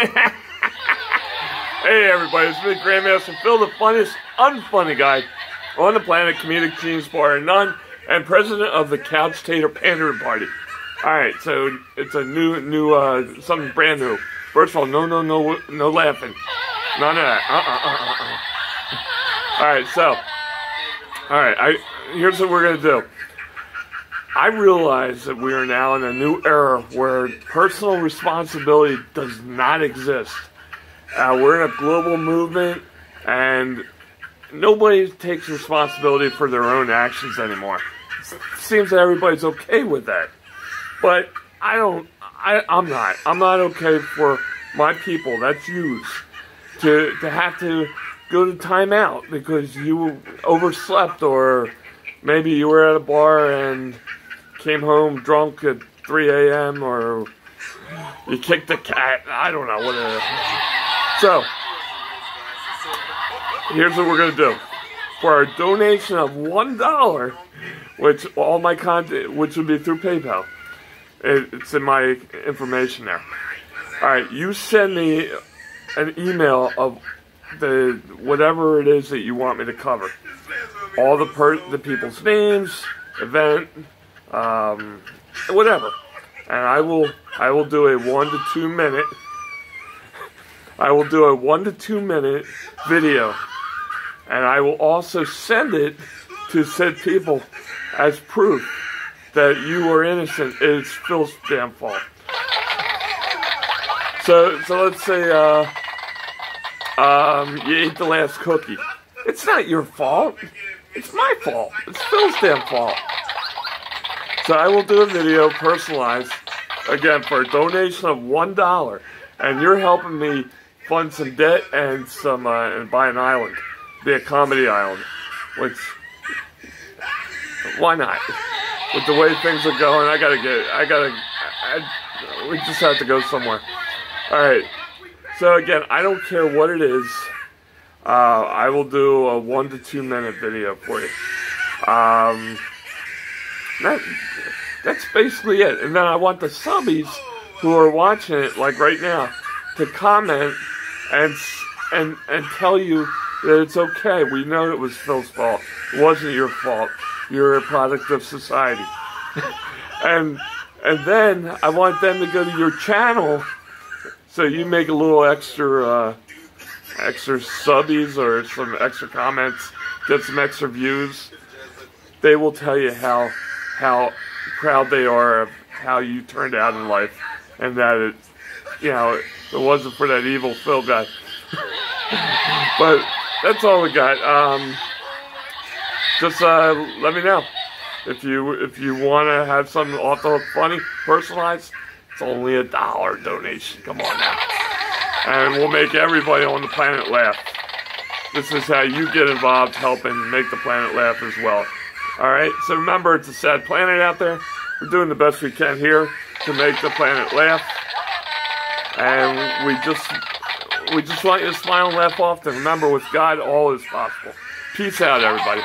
hey everybody, it's me, Grandmaster Phil, the funniest, unfunny guy on the planet, comedic genius bar none, and president of the Couch Tater Pandering Party. Alright, so it's a new, new, uh, something brand new. First of all, no, no, no, no laughing. None of that. Uh-uh, uh-uh, uh-uh. Alright, so, alright, I, here's what we're gonna do. I realize that we are now in a new era where personal responsibility does not exist. Uh, we're in a global movement, and nobody takes responsibility for their own actions anymore. It seems that everybody's okay with that, but I don't. I, I'm not. I'm not okay for my people. That's you to to have to go to timeout because you overslept or maybe you were at a bar and came home drunk at 3 a.m. or you kicked the cat. I don't know what it is. So, here's what we're going to do. For our donation of $1, which all my content, which would be through PayPal, it's in my information there. All right, you send me an email of the whatever it is that you want me to cover. All the per the people's names, event, um, whatever. And I will I will do a one to two minute I will do a one to two minute video. And I will also send it to said people as proof that you were innocent. It's Phil's damn fault. So so let's say uh, um, you ate the last cookie. It's not your fault. It's my fault. It's Phil's damn fault. So I will do a video personalized, again, for a donation of $1. And you're helping me fund some debt and some uh, and buy an island. Be a comedy island. Which, why not? With the way things are going, I gotta get, I gotta, I, we just have to go somewhere. Alright, so again, I don't care what it is. Uh, I will do a one to two minute video for you. Um, that, that's basically it. And then I want the subbies who are watching it, like right now, to comment and and and tell you that it's okay. We know it was Phil's fault. It wasn't your fault. You're a product of society. and and then I want them to go to your channel so you make a little extra uh, extra subbies or some extra comments, get some extra views. They will tell you how how proud they are of how you turned out in life, and that it, you know, it wasn't for that evil Phil guy. but that's all we got. Um, just uh, let me know if you if you want to have something off the hook funny, personalized. It's only a dollar donation. Come on now, and we'll make everybody on the planet laugh. This is how you get involved, helping make the planet laugh as well. All right. So remember, it's a sad planet out there. We're doing the best we can here to make the planet laugh, and we just we just want you to smile and laugh often. Remember, with God, all is possible. Peace out, everybody.